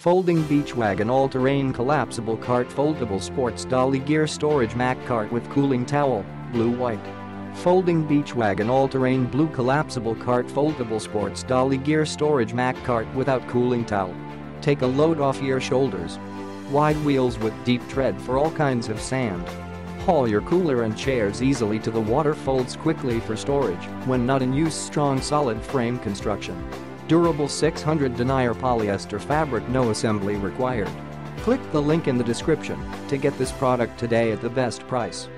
Folding beach wagon all-terrain collapsible cart foldable sports dolly gear storage Mac cart with cooling towel, blue white. Folding beach wagon all-terrain blue collapsible cart foldable sports dolly gear storage Mac cart without cooling towel. Take a load off your shoulders. Wide wheels with deep tread for all kinds of sand. Haul your cooler and chairs easily to the water folds quickly for storage when not in use strong solid frame construction. Durable 600 denier polyester fabric no assembly required. Click the link in the description to get this product today at the best price.